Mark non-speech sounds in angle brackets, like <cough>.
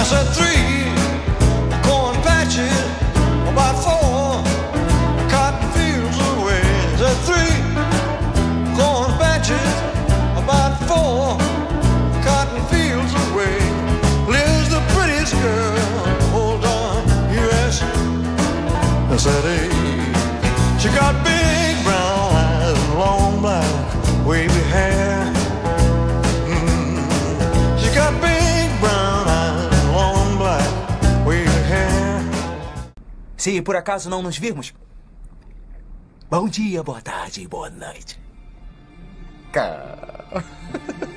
I said three, corn patches, about four, cotton fields away. I said three, corn patches, about four, cotton fields away. Lives the prettiest girl, hold on. I said eight. She got big brown eyes and long black Se por acaso não nos virmos, bom dia, boa tarde e boa noite. Cara. <laughs>